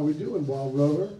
How we doing, Wild Rover?